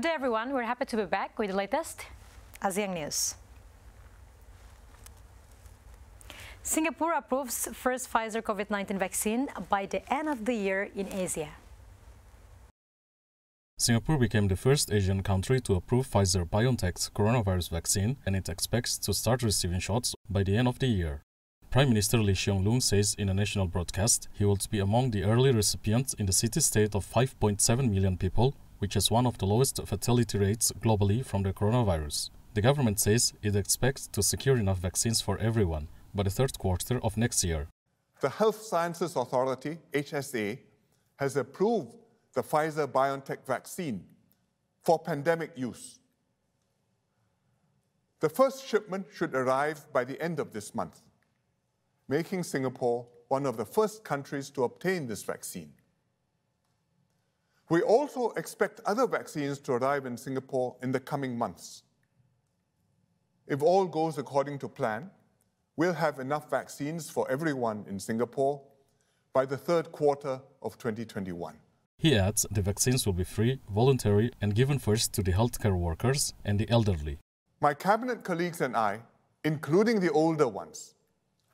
Good day, everyone. We're happy to be back with the latest ASEAN news. Singapore approves first Pfizer COVID-19 vaccine by the end of the year in Asia. Singapore became the first Asian country to approve Pfizer BioNTech's coronavirus vaccine and it expects to start receiving shots by the end of the year. Prime Minister Lee Hsien Loong says in a national broadcast he will be among the early recipients in the city-state of 5.7 million people, which has one of the lowest fatality rates globally from the coronavirus. The government says it expects to secure enough vaccines for everyone by the third quarter of next year. The Health Sciences Authority, HSA, has approved the Pfizer BioNTech vaccine for pandemic use. The first shipment should arrive by the end of this month, making Singapore one of the first countries to obtain this vaccine. We also expect other vaccines to arrive in Singapore in the coming months. If all goes according to plan, we'll have enough vaccines for everyone in Singapore by the third quarter of 2021. He adds the vaccines will be free, voluntary, and given first to the healthcare workers and the elderly. My cabinet colleagues and I, including the older ones,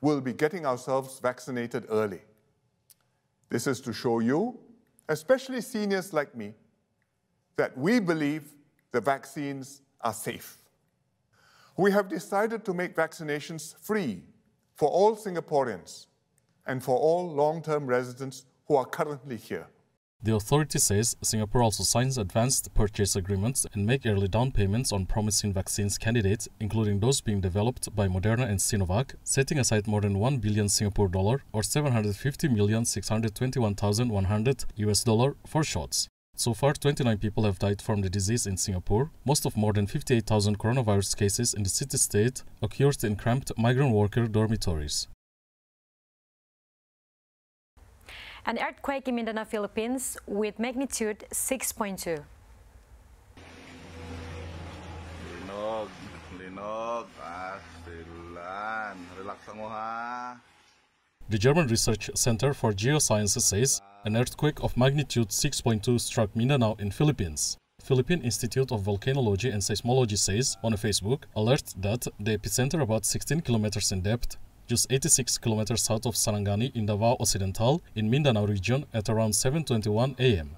will be getting ourselves vaccinated early. This is to show you, especially seniors like me, that we believe the vaccines are safe. We have decided to make vaccinations free for all Singaporeans and for all long term residents who are currently here. The authority says Singapore also signs advanced purchase agreements and make early down payments on promising vaccines candidates, including those being developed by Moderna and Sinovac, setting aside more than 1 billion Singapore dollar or 750 million 621,100 US dollar for shots. So far, 29 people have died from the disease in Singapore. Most of more than 58,000 coronavirus cases in the city-state occurred in cramped migrant worker dormitories. An earthquake in Mindanao, Philippines with magnitude 6.2. Linog, linog, ah, silan. Relax mo ha. The German Research Center for Geosciences says an earthquake of magnitude 6.2 struck Mindanao in Philippines. Philippine Institute of Volcanology and Seismology says on a Facebook alert that the epicenter about 16 kilometers in depth just 86 kilometers south of Sarangani in Davao Occidental in Mindanao region at around 7.21 am.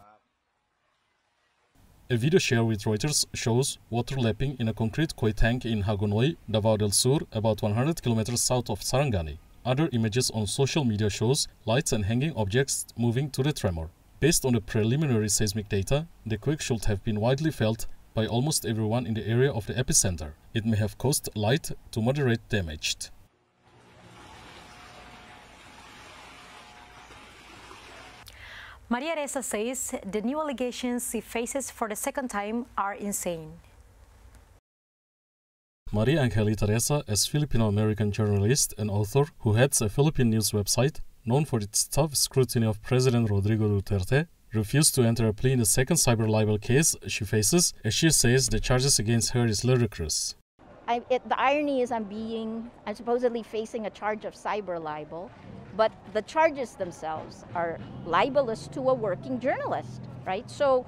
A video shared with Reuters shows water lapping in a concrete koi tank in Hagonoy, Davao del Sur, about 100 kilometers south of Sarangani. Other images on social media shows lights and hanging objects moving to the tremor. Based on the preliminary seismic data, the quake should have been widely felt by almost everyone in the area of the epicenter. It may have caused light to moderate damage. Maria Ressa says the new allegations she faces for the second time are insane. Maria Angelita Ressa, a Filipino-American journalist and author who heads a Philippine news website known for its tough scrutiny of President Rodrigo Duterte, refused to enter a plea in the second cyber libel case she faces, as she says the charges against her is ludicrous. I, it, the irony is I'm being, I'm supposedly facing a charge of cyber libel, but the charges themselves are libelous to a working journalist, right? So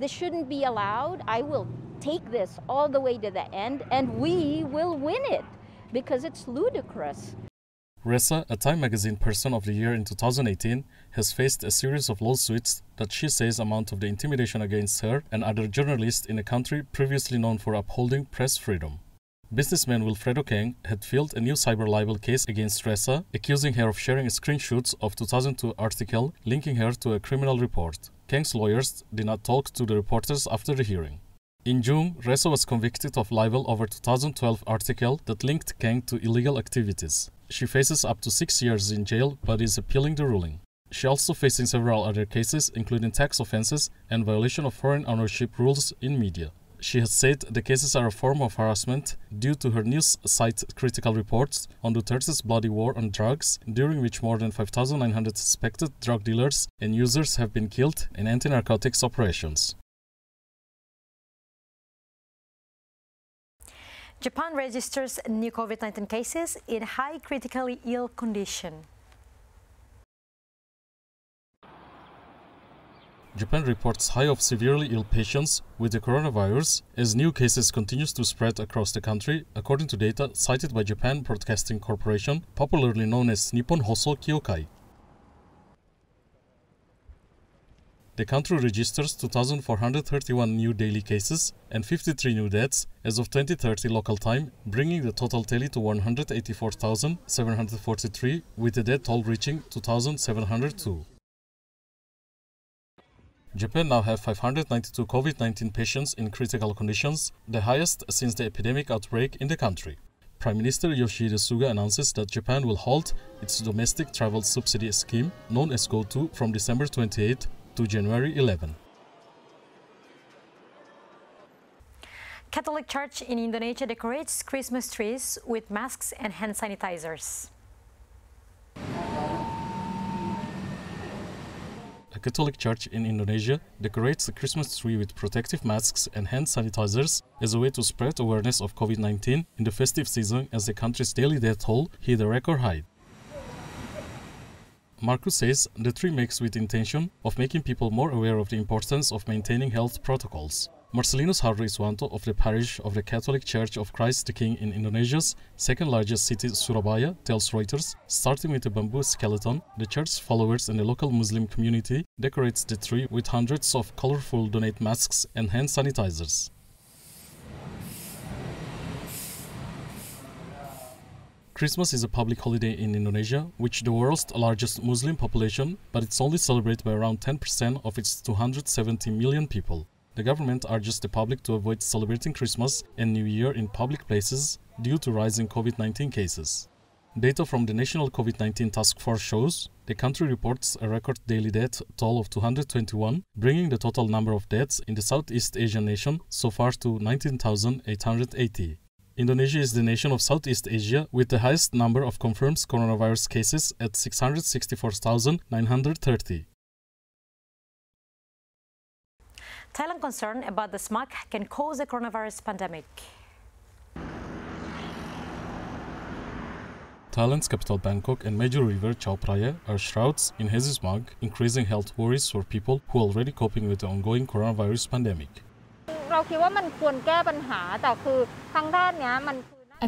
this shouldn't be allowed. I will take this all the way to the end and we will win it because it's ludicrous. Ressa, a Time magazine Person of the Year in 2018, has faced a series of lawsuits that she says amount of the intimidation against her and other journalists in a country previously known for upholding press freedom. Businessman Wilfredo Keng had filed a new cyber libel case against Ressa, accusing her of sharing screenshots of 2002 article linking her to a criminal report. Keng's lawyers did not talk to the reporters after the hearing. In June, Ressa was convicted of libel over 2012 article that linked Keng to illegal activities. She faces up to six years in jail but is appealing the ruling. She also facing several other cases, including tax offenses and violation of foreign ownership rules in media. She has said the cases are a form of harassment due to her news site critical reports on Duterte's bloody war on drugs, during which more than 5,900 suspected drug dealers and users have been killed in anti-narcotics operations. Japan registers new COVID-19 cases in high critically ill condition. Japan reports high of severely ill patients with the coronavirus as new cases continues to spread across the country, according to data cited by Japan Broadcasting Corporation, popularly known as Nippon Hoso Kyokai. The country registers 2,431 new daily cases and 53 new deaths as of 2030 local time, bringing the total tally to 184,743, with the death toll reaching 2,702. Japan now have 592 COVID-19 patients in critical conditions, the highest since the epidemic outbreak in the country. Prime Minister Yoshihide Suga announces that Japan will halt its domestic travel subsidy scheme known as Go-To from December 28 to January 11. Catholic Church in Indonesia decorates Christmas trees with masks and hand sanitizers. A Catholic church in Indonesia decorates the Christmas tree with protective masks and hand sanitizers as a way to spread awareness of COVID-19 in the festive season as the country's daily death toll hit a record high. Marcus says the tree makes with intention of making people more aware of the importance of maintaining health protocols. Marcelinus Harriswanto of the parish of the Catholic Church of Christ the King in Indonesia's second largest city, Surabaya, tells Reuters, starting with a bamboo skeleton, the church's followers and the local Muslim community decorates the tree with hundreds of colorful donate masks and hand sanitizers. Christmas is a public holiday in Indonesia, which the world's largest Muslim population, but it's only celebrated by around 10% of its 270 million people. The government urges the public to avoid celebrating Christmas and New Year in public places due to rising COVID-19 cases. Data from the National COVID-19 Task Force shows the country reports a record daily death toll of 221, bringing the total number of deaths in the Southeast Asian nation so far to 19,880. Indonesia is the nation of Southeast Asia with the highest number of confirmed coronavirus cases at 664,930. Thailand concerned about the smog can cause a coronavirus pandemic. Thailand's capital Bangkok and major river Chao Phraya are shrouds in hazy smog, increasing health worries for people who are already coping with the ongoing coronavirus pandemic. I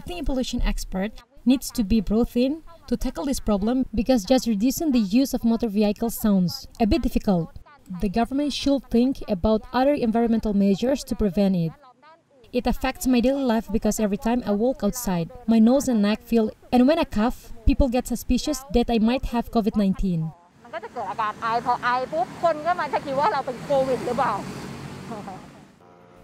think a pollution expert needs to be brought in to tackle this problem because just reducing the use of motor vehicles sounds a bit difficult the government should think about other environmental measures to prevent it. It affects my daily life because every time I walk outside, my nose and neck feel, and when I cough, people get suspicious that I might have COVID 19.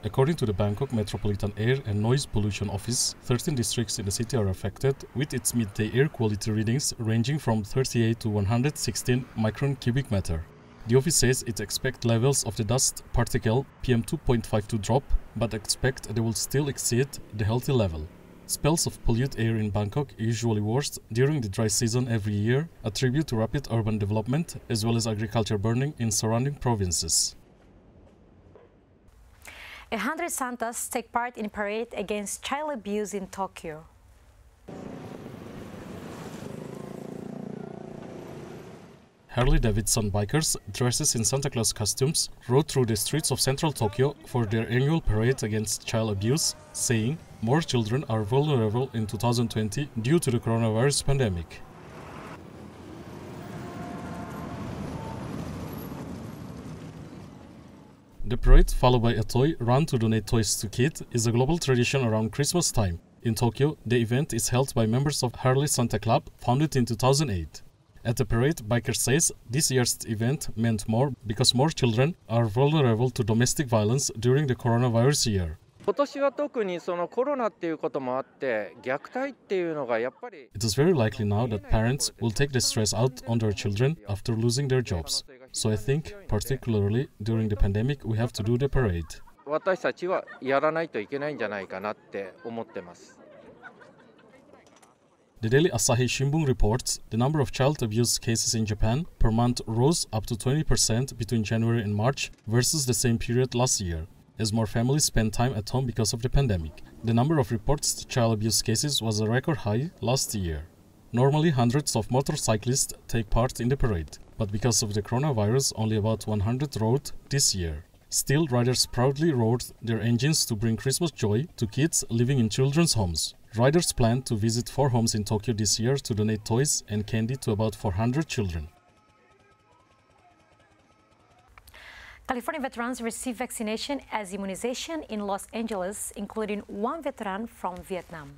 According to the Bangkok Metropolitan Air and Noise Pollution Office, 13 districts in the city are affected, with its midday air quality readings ranging from 38 to 116 micron cubic meter. The office says it expects levels of the dust particle PM2.5 to drop, but expect they will still exceed the healthy level. Spells of polluted air in Bangkok, usually worst during the dry season every year, attribute to rapid urban development as well as agriculture burning in surrounding provinces. A hundred Santas take part in a parade against child abuse in Tokyo. Harley Davidson bikers, dressed in Santa Claus costumes, rode through the streets of central Tokyo for their annual parade against child abuse, saying more children are vulnerable in 2020 due to the coronavirus pandemic. The parade, followed by a toy run to donate toys to kids, is a global tradition around Christmas time. In Tokyo, the event is held by members of Harley Santa Club, founded in 2008. At the parade, Biker says this year's event meant more because more children are vulnerable to domestic violence during the coronavirus year. It is very likely now that parents will take the stress out on their children after losing their jobs. So I think, particularly during the pandemic, we have to do the parade. 私たちはやらないといけないんじゃないかなって思ってます。 The daily Asahi Shimbun reports the number of child abuse cases in Japan per month rose up to 20% between January and March versus the same period last year, as more families spend time at home because of the pandemic. The number of reported child abuse cases was a record high last year. Normally, hundreds of motorcyclists take part in the parade. but because of the coronavirus, only about 100 rode this year. Still, riders proudly rode their engines to bring Christmas joy to kids living in children's homes. Riders plan to visit four homes in Tokyo this year to donate toys and candy to about 400 children. California veterans receive vaccination as immunization in Los Angeles, including one veteran from Vietnam.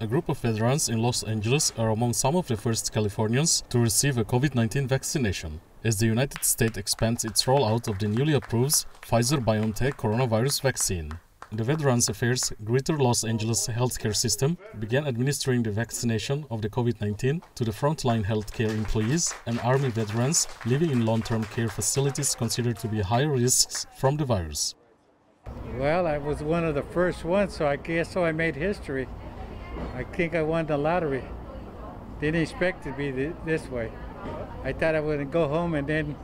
A group of veterans in Los Angeles are among some of the first Californians to receive a COVID 19 vaccination. As the United States expands its rollout of the newly approved Pfizer BioNTech coronavirus vaccine, the Veterans Affairs Greater Los Angeles healthcare system began administering the vaccination of the COVID 19 to the frontline healthcare employees and Army veterans living in long term care facilities considered to be high risks from the virus. Well, I was one of the first ones, so I guess so I made history. I think I won the lottery. Didn't expect to be this way. I thought I would go home and then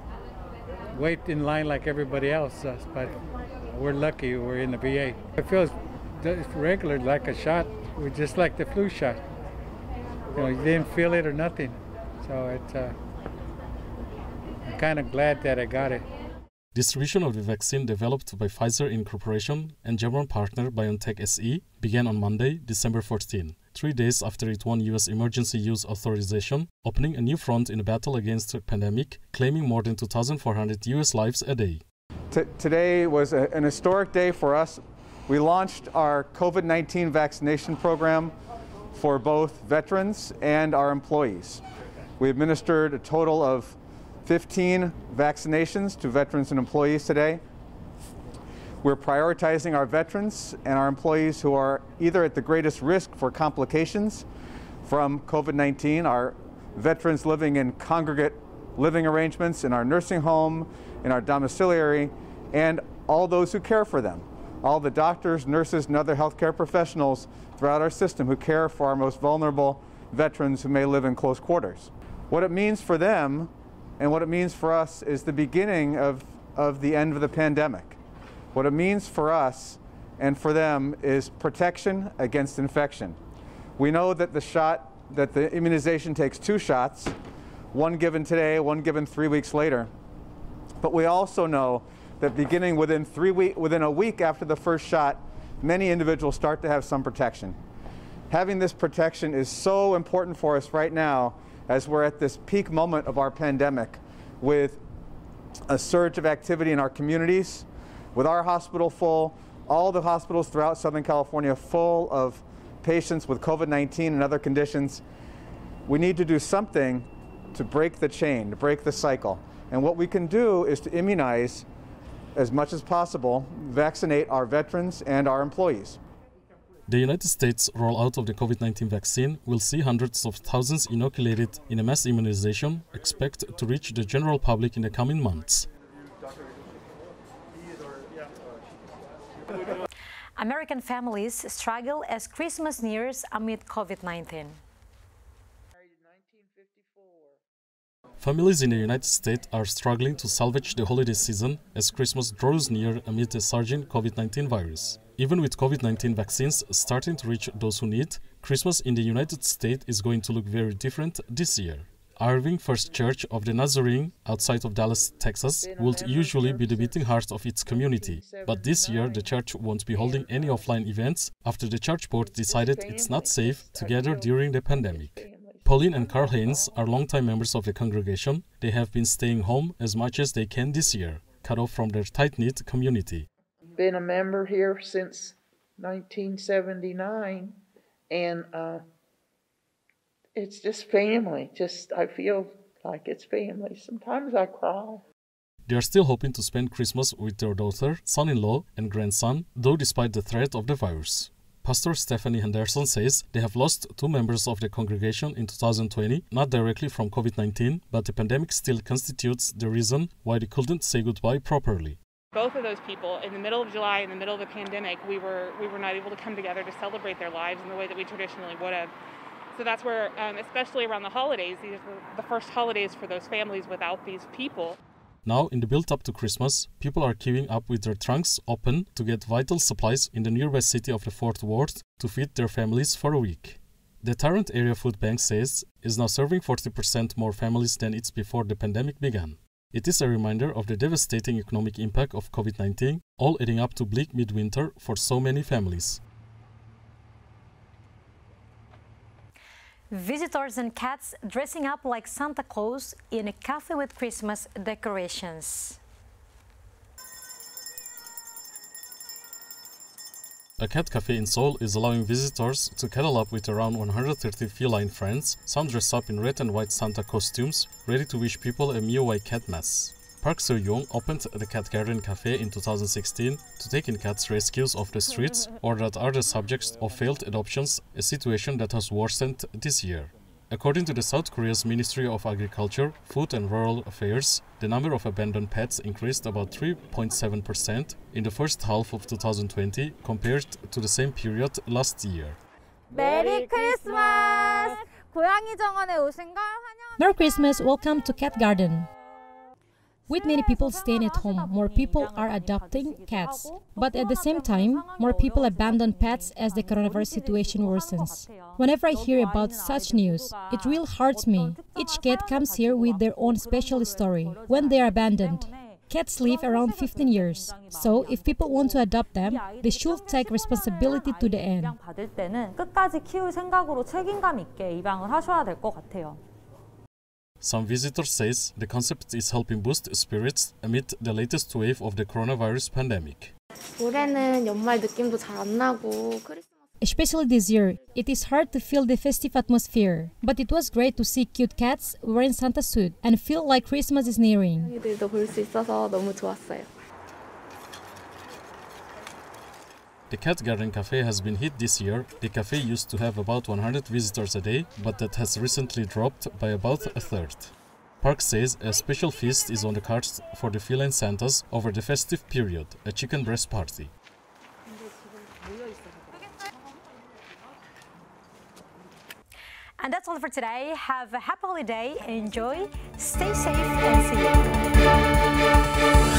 wait in line like everybody else, but we're lucky we're in the VA. It feels regular, like a shot, We just like the flu shot. You know, you didn't feel it or nothing. So it's, uh, I'm kind of glad that I got it. Distribution of the vaccine developed by Pfizer Incorporation and German partner BioNTech SE began on Monday, December 14, three days after it won U.S. emergency use authorization, opening a new front in the battle against the pandemic, claiming more than 2,400 U.S. lives a day. Today was a, an historic day for us. We launched our COVID-19 vaccination program for both veterans and our employees. We administered a total of 15 vaccinations to veterans and employees today. We're prioritizing our veterans and our employees who are either at the greatest risk for complications from COVID-19, our veterans living in congregate living arrangements in our nursing home, in our domiciliary, and all those who care for them. All the doctors, nurses, and other healthcare professionals throughout our system who care for our most vulnerable veterans who may live in close quarters. What it means for them and what it means for us is the beginning of, of the end of the pandemic. What it means for us and for them is protection against infection. We know that the shot, that the immunization takes two shots, one given today, one given three weeks later. But we also know that beginning within, three week, within a week after the first shot, many individuals start to have some protection. Having this protection is so important for us right now as we're at this peak moment of our pandemic with a surge of activity in our communities, with our hospital full, all the hospitals throughout Southern California full of patients with COVID-19 and other conditions. We need to do something to break the chain, to break the cycle. And what we can do is to immunize as much as possible, vaccinate our veterans and our employees. The United States rollout of the COVID-19 vaccine will see hundreds of thousands inoculated in a mass immunization expect to reach the general public in the coming months. American families struggle as Christmas nears amid COVID-19. Families in the United States are struggling to salvage the holiday season as Christmas draws near amid the surging COVID-19 virus. Even with COVID-19 vaccines starting to reach those who need, Christmas in the United States is going to look very different this year. Irving First Church of the Nazarene outside of Dallas, Texas, would usually be the beating heart of its community. But this year, the church won't be holding any offline events after the church board decided it's not safe to gather during the pandemic. Pauline and Carl Haynes are longtime members of the congregation. They have been staying home as much as they can this year, cut off from their tight-knit community been a member here since 1979, and uh, it's just family. Just I feel like it's family. Sometimes I cry. They are still hoping to spend Christmas with their daughter, son in law, and grandson, though despite the threat of the virus. Pastor Stephanie Henderson says they have lost two members of the congregation in 2020, not directly from COVID 19, but the pandemic still constitutes the reason why they couldn't say goodbye properly both of those people in the middle of July, in the middle of the pandemic, we were we were not able to come together to celebrate their lives in the way that we traditionally would have. So that's where, um, especially around the holidays, these are the first holidays for those families without these people. Now, in the build up to Christmas, people are queuing up with their trunks open to get vital supplies in the nearby city of the Fort Worth to feed their families for a week. The Tarrant Area Food Bank says is now serving 40% more families than it's before the pandemic began. It is a reminder of the devastating economic impact of COVID 19, all adding up to bleak midwinter for so many families. Visitors and cats dressing up like Santa Claus in a cafe with Christmas decorations. A cat cafe in Seoul is allowing visitors to cuddle up with around 130 feline friends, some dressed up in red and white Santa costumes, ready to wish people a Miowai cat mass. Park Seo-young opened the Cat Garden Cafe in 2016 to take in cats rescues off the streets or that are the subjects of failed adoptions, a situation that has worsened this year. According to the South Korea's Ministry of Agriculture, Food and Rural Affairs, the number of abandoned pets increased about 3.7% in the first half of 2020 compared to the same period last year. Merry Christmas! Merry Christmas! Welcome to Cat Garden. With many people staying at home, more people are adopting cats. But at the same time, more people abandon pets as the coronavirus situation worsens. Whenever I hear about such news, it really hurts me. Each cat comes here with their own special story when they are abandoned. Cats live around 15 years, so if people want to adopt them, they should take responsibility to the end. Some visitors says the concept is helping boost spirits amid the latest wave of the coronavirus pandemic. Especially this year, it is hard to feel the festive atmosphere, but it was great to see cute cats wearing Santa suit and feel like Christmas is nearing. The Cat Garden Cafe has been hit this year. The cafe used to have about 100 visitors a day, but that has recently dropped by about a third. Park says a special feast is on the cards for the feline Santas over the festive period, a chicken breast party. And that's all for today. Have a happy holiday, enjoy, stay safe, and see you.